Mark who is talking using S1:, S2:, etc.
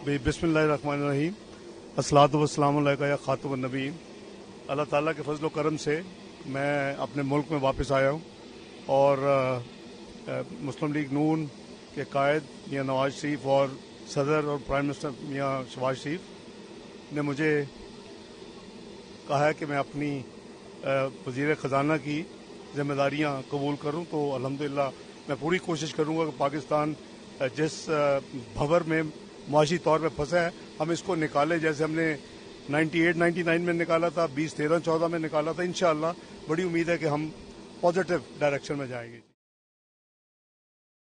S1: बिस्मिल्लाहिर्रहमानिर्रहीम। असलात वसलाम या ख़ातम नबी अल्लाह ताला के फजल करम से मैं अपने मुल्क में वापस आया हूँ और मुस्लिम लीग नून के कायद मियाँ नवाज़ शरीफ और सदर और प्राइम मिनिस्टर मियाँ शवाज शरीफ ने मुझे कहा है कि मैं अपनी वज़ीर ख़जाना की जिम्मेदारियाँ कबूल करूँ। तो अलहमदिल्ला मैं पूरी कोशिश करूँगा कि पाकिस्तान जिस भंवर में मुआशी तौर पर फंसे है। हम इसको निकाले, जैसे हमने 98 99 में निकाला था, बीस, तेरह, चौदह में निकाला था इनशाला बड़ी उम्मीद है कि हम पॉजिटिव डायरेक्शन में जाएँगे।